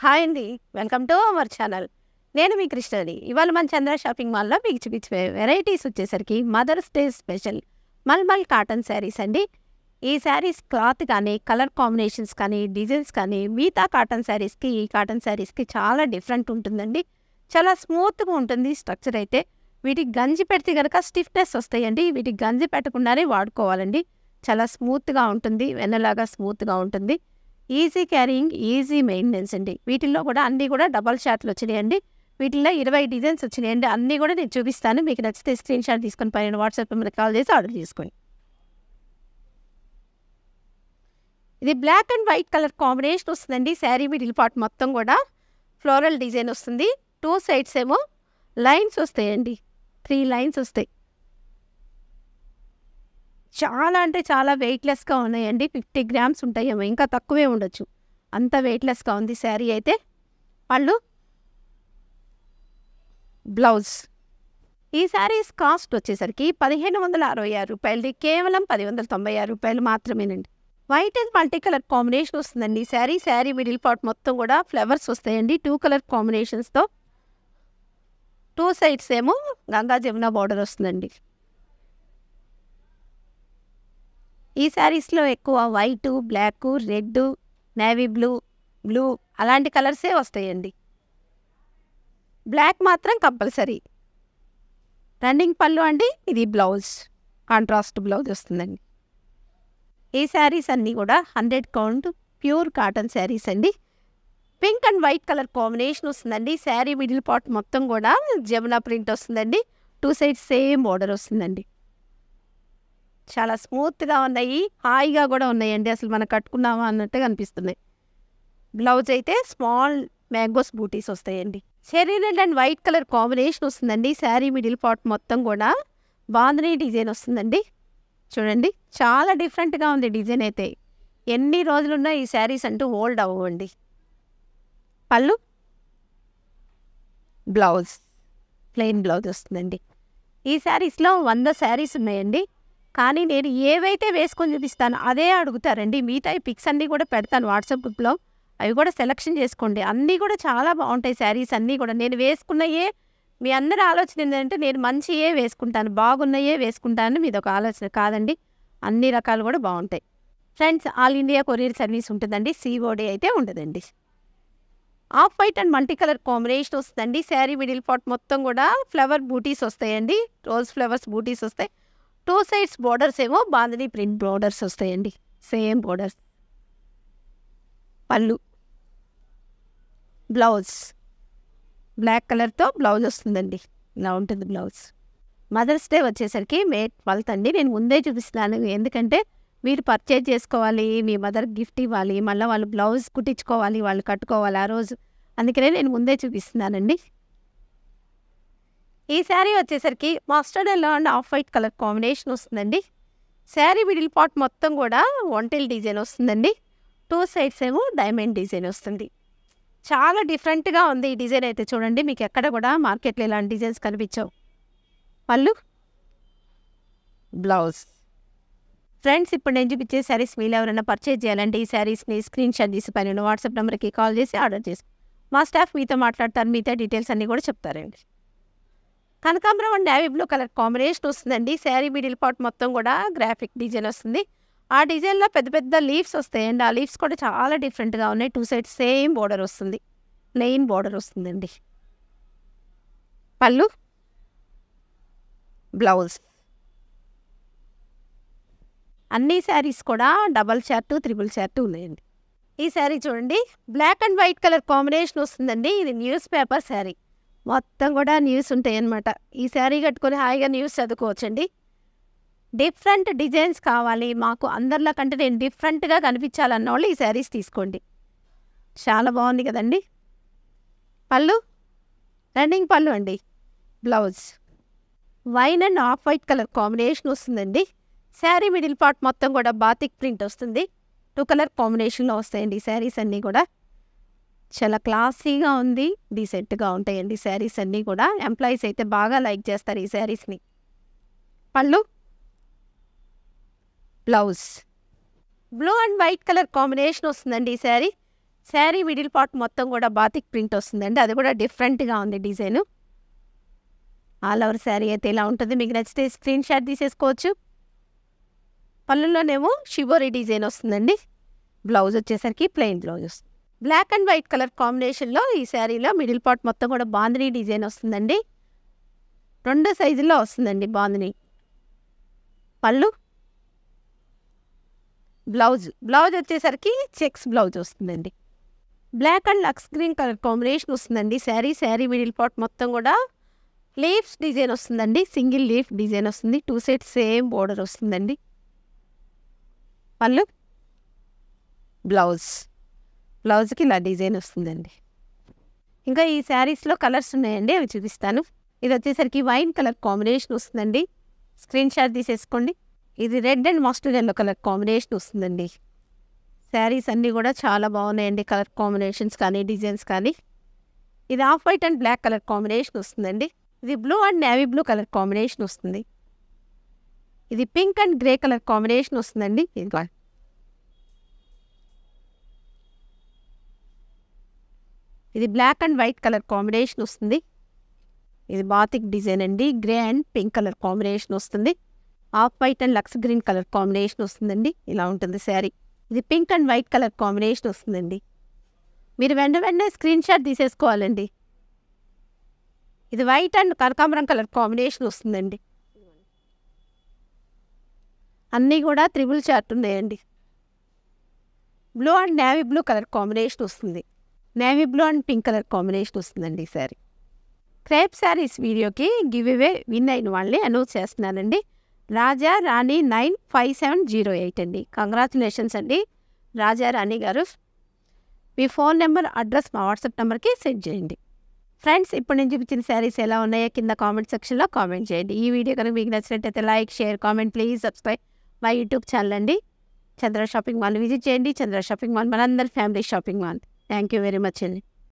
Hi అండి welcome to our channel. నేను మీ కృష్ణని. ఇవాళ మన చంద్ర షాపింగ్ మాల్లో మీకు చూపించే వెరైటీస్ వచ్చేసరికి mother's day special mulmul cotton saris అండి. ఈ శారీస్ క్లాత్ కానీ కలర్ కాంబినేషన్స్ కానీ డిజైన్స్ కానీ మిగతా కాటన్ శారీస్కి ఈ కాటన్ శారీస్కి చాలా డిఫరెంట్ ఉంటుందండి. చాలా స్మూత్గా ఉంటుంది స్ట్రక్చర్ అయితే. వీటికి గంజి పెడితే కనుక స్టిఫ్నెస్ వస్తాయండి. వీటికి గంజి పెట్టకుండానే వాడుకోవాలండి. చాలా స్మూత్గా ఉంటుంది వెన్నలాగా స్మూత్గా ఉంటుంది. ఈజీ క్యారింగ్ ఈజీ మెయింటెనెన్స్ అండి. వీటిల్లో కూడా అన్నీ కూడా డబల్ షాట్లు వచ్చినాయండి. వీటిల్లో ఇరవై డిజైన్స్ వచ్చినాయండి. అన్నీ కూడా నేను చూపిస్తాను. మీకు నచ్చితే స్క్రీన్ షాట్ తీసుకొని పైన వాట్సాప్ మీద కాల్ చేసి ఆర్డర్ చేసుకోండి. ఇది black and white colour combination వస్తుందండి. శారీ మిడిల్ పార్ట్ మొత్తం కూడా. ఫ్లోరల్ డిజైన్ వస్తుంది. టూ సైడ్స్ ఏమో లైన్స్ వస్తాయండి. త్రీ లైన్స్ వస్తాయి. చాలా అంటే చాలా వెయిట్లెస్గా ఉన్నాయండి. ఫిఫ్టీ గ్రామ్స్ ఉంటాయేమో ఇంకా తక్కువే ఉండొచ్చు. అంత వెయిట్లెస్గా ఉంది శారీ అయితే. వాళ్ళు బ్లౌజ్. ఈ శారీస్ కాస్ట్ వచ్చేసరికి పదిహేను వందల అరవై ఆరు రూపాయలది. కేవలం పది వందల తొంభై ఆరు రూపాయలు మాత్రమేనండి. White and multi colour combination వస్తుందండి శారీ శారీ మిడిల్ పార్ట్ మొత్తం కూడా ఫ్లవర్స్ వస్తాయండి. టూ కలర్ కాంబినేషన్స్తో టూ సైడ్స్ ఏమో గంగా జమున బార్డర్ వస్తుందండి. ఈ శారీస్లో ఎక్కువ white black red navy blue blue అలాంటి కలర్సే వస్తాయండి. బ్లాక్ మాత్రం కంపల్సరీ రన్నింగ్ పళ్ళు అండి ఇది బ్లౌజ్ కాంట్రాస్ట్ బ్లౌజ్ వస్తుందండి. ఈ శారీస్ అన్నీ కూడా hundred count pure cotton saris అండి. Pink and white colour combination వస్తుందండి. శారీ మిడిల్ పార్ట్ మొత్తం కూడా జమునా ప్రింట్ వస్తుందండి. టూ సైడ్స్ సేమ్ బోర్డర్ వస్తుందండి. చాలా స్మూత్గా ఉన్నాయి. హాయిగా కూడా ఉన్నాయండి. అసలు మనం కట్టుకున్నామా అన్నట్టుగా అనిపిస్తుంది. బ్లౌజ్ అయితే స్మాల్ మ్యాంగోస్ బూటీస్ వస్తాయండి. Cherry red and white colour combination వస్తుందండి. శారీ మిడిల్ పార్ట్ మొత్తం కూడా బాంధనీ డిజైన్ వస్తుందండి. చూడండి. చాలా డిఫరెంట్గా ఉంది డిజైన్ అయితే. ఎన్ని రోజులున్నా ఈ శారీస్ అంటూ ఓల్డ్ అవ్వండి పళ్ళు? బ్లౌజ్. ప్లెయిన్ బ్లౌజ్ వస్తుందండి. ఈ శారీస్లో వంద శారీస్ ఉన్నాయండి. కానీ నేను ఏవైతే వేసుకొని చూపిస్తానో అదే అడుగుతారండి మిగతా ఈ పిక్స్ అన్నీ కూడా పెడతాను వాట్సాప్ గ్రూప్లో. అవి కూడా సెలెక్షన్ చేసుకోండి. అన్నీ కూడా చాలా బాగుంటాయి శారీస్ అన్నీ కూడా. నేను వేసుకున్నయే మీ అందరి ఆలోచన ఏంటంటే నేను మంచియే వేసుకుంటాను బాగున్నయే వేసుకుంటాను మీది ఒక ఆలోచన కాదండి. అన్ని రకాలు కూడా బాగుంటాయి. Friends all India courier service ఉంటుందండి. సిఓడి అయితే ఉండదండి. Off white and multi colour combination వస్తుందండి. శారీ మిడిల్ పార్ట్ మొత్తం కూడా ఫ్లవర్ బూటీస్ వస్తాయండి. రోజ్ ఫ్లవర్స్ బూటీస్ వస్తాయి. టూ సైడ్స్ బోర్డర్స్ ఏమో బాంధనీ ప్రింట్ బోర్డర్స్ వస్తాయండి. Same borders. పళ్ళు. బ్లౌజ్. బ్లాక్ కలర్తో బ్లౌజ్ వస్తుందండి. ఇలా ఉంటుంది బ్లౌజ్. మదర్స్ డే వచ్చేసరికి మే ట్వెల్త్ అండి. నేను ముందే చూపిస్తున్నాను. ఎందుకంటే మీరు పర్చేజ్ చేసుకోవాలి మీ మదర్ గిఫ్ట్ ఇవ్వాలి మళ్ళీ వాళ్ళు బ్లౌజ్ కుట్టించుకోవాలి వాళ్ళు కట్టుకోవాలి ఆ రోజు. అందుకనే నేను ముందే చూపిస్తున్నానండి. ఈ శారీ వచ్చేసరికి mustard yellow and off white colour combination వస్తుందండి. శారీ మిడిల్ పార్ట్ మొత్తం కూడా ఒంటెల్ డిజైన్ వస్తుందండి. టూ సైడ్స్ ఏమో డైమండ్ డిజైన్ వస్తుంది. చాలా డిఫరెంట్గా ఉంది ఈ డిజైన్ అయితే చూడండి. మీకు ఎక్కడ కూడా మార్కెట్లో ఇలాంటి డిజైన్స్ కనిపించవు. పళ్ళు బ్లౌజ్. ఫ్రెండ్స్ ఇప్పుడు నేను చూపించే శారీస్ మీరు ఎవరైనా పర్చేజ్ చేయాలంటే ఈ శారీస్ని స్క్రీన్ షాట్ తీసి పైన వాట్సాప్ నెంబర్కి కాల్ చేసి ఆర్డర్ చేసి మా స్టాఫ్ మీతో మాట్లాడతారు. మీతో డీటెయిల్స్ అన్నీ కూడా చెప్తారండి. కనకాంబరం and navy blue colour combination వస్తుందండి. శారీ మిడిల్ పార్ట్ మొత్తం కూడా గ్రాఫిక్ డిజైన్ వస్తుంది. ఆ డిజైన్లో పెద్ద పెద్ద లీవ్స్ వస్తాయండి. ఆ లీవ్స్ కూడా చాలా డిఫరెంట్గా ఉన్నాయి. టూ సైడ్స్ సేమ్ బోర్డర్ వస్తుంది. ప్లెయిన్ బోర్డర్ వస్తుందండి. పళ్ళు? బ్లౌజ్. అన్ని శారీస్ కూడా డబల్ షర్టు త్రిబుల్ షర్టు ఉన్నాయండి. ఈ శారీ చూడండి. Black and white colour combination వస్తుందండి. ఇది న్యూస్ పేపర్ శారీ. మొత్తం కూడా న్యూస్ ఉంటాయి అన్నమాట ఈ శారీ కట్టుకొని హాయిగా న్యూస్ చదువుకోవచ్చండి. డిఫరెంట్ డిజైన్స్ కావాలి. మాకు అందరిలో కంటే నేను డిఫరెంట్గా కనిపించాలన్న వాళ్ళు ఈ శారీస్ తీసుకోండి. చాలా బాగుంది కదండి. పళ్ళు? రన్నింగ్ పళ్ళు అండి. Blouse. Wine and off white colour combination వస్తుందండి. శారీ మిడిల్ పార్ట్ మొత్తం కూడా బాతిక్ ప్రింట్ వస్తుంది. టూ కలర్ కాంబినేషన్లో వస్తాయండి ఈ శారీస్ అన్నీ కూడా. చాలా క్లాసీగా ఉంది. డీసెంట్గా ఉంటాయండి శారీస్ అన్నీ కూడా. ఎంప్లాయీస్ అయితే బాగా లైక్ చేస్తారు ఈ శారీస్ని. పళ్ళు? Blouse. Blue and white colour combination వస్తుందండి ఈ శారీ. శారీ మిడిల్ పార్ట్ మొత్తం కూడా బాతిక్ ప్రింట్ వస్తుందండి. అది కూడా డిఫరెంట్గా ఉంది డిజైను. ఆల్ ఓవర్ శారీ అయితే ఇలా ఉంటుంది. మీకు నచ్చితే స్క్రీన్ షాట్ తీసేసుకోవచ్చు. పళ్ళులోనేమో షిబోరి డిజైన్ వస్తుందండి. బ్లౌజ్ వచ్చేసరికి ప్లెయిన్ బ్లౌజ్ వస్తుంది. బ్లాక్ అండ్ వైట్ కలర్ కాంబినేషన్లో ఈ శారీలో మిడిల్ పార్ట్ మొత్తం కూడా బాందినీ డిజైన్ వస్తుందండి. రెండు సైజుల్లో వస్తుందండి బాందినీ. పళ్ళు. బ్లౌజ్ బ్లౌజ్ వచ్చేసరికి చెక్స్ బ్లౌజ్ వస్తుందండి. Black and lux green colour combination వస్తుందండి. శారీ శారీ మిడిల్ పార్ట్ మొత్తం కూడా లీఫ్స్ డిజైన్ వస్తుందండి. సింగిల్ లీఫ్ డిజైన్ వస్తుంది. టూ సెట్స్ సేమ్ బోర్డర్ వస్తుందండి. పళ్ళు. బ్లౌజ్ బ్లౌజ్కి ఇలా డిజైన్ వస్తుందండి. ఇంకా ఈ శారీస్లో కలర్స్ ఉన్నాయండి అవి చూపిస్తాను. ఇది వచ్చేసరికి వైన్ కలర్ కాంబినేషన్ వస్తుందండి. స్క్రీన్ షాట్ తీసేసుకోండి. ఇది red and mustard yellow colour combination వస్తుందండి. శారీస్ అన్నీ కూడా చాలా బాగున్నాయండి కలర్ కాంబినేషన్స్ కానీ డిజైన్స్ కానీ. ఇది off white and black colour combination వస్తుందండి. ఇది blue and navy blue colour combination వస్తుంది. ఇది pink and grey colour combination వస్తుందండి. ఇది ఇది black and white colour combination వస్తుంది. ఇది బాతిక్ డిజైన్ అండి. Grey and pink colour combination వస్తుంది. Off white and lux green colour combination వస్తుందండి. ఇలా ఉంటుంది శారీ. ఇది pink and white colour combination వస్తుందండి. మీరు వెంట వెంటనే స్క్రీన్ షాట్ తీసేసుకోవాలండి. ఇది వైట్ అండ్ కనకాంబరం కలర్ కాంబినేషన్ వస్తుందండి. అన్నీ కూడా త్రిబుల్ చార్ట్ ఉన్నాయండి. Blue and navy blue colour combination వస్తుంది. Navy blue and pink colour combination వస్తుందండి ఈ శారీ క్రేప్ శారీస్ వీడియోకి గివ్ అవే విన్ అయిన వాళ్ళని అనౌన్స్ చేస్తున్నానండి. Raja Rani nine five seven zero eight అండి. కంగ్రాచులేషన్స్ అండి. రాజా రాణి గారు మీ ఫోన్ నెంబర్ అడ్రస్ మా వాట్సాప్ నెంబర్కి సెండ్ చేయండి. ఫ్రెండ్స్ ఇప్పుడు నేను చూపించిన శారీస్ ఎలా ఉన్నాయో కింద కామెంట్ సెక్షన్లో కామెంట్ చేయండి. ఈ వీడియో కనుక మీకు నచ్చినట్టయితే like share comment please subscribe మా యూట్యూబ్ ఛానల్ అండి. చంద్ర షాపింగ్ మాల్ విజిట్ చేయండి. చంద్ర షాపింగ్ మాల్ మనందరి family shopping mall. Thank you very much అండి.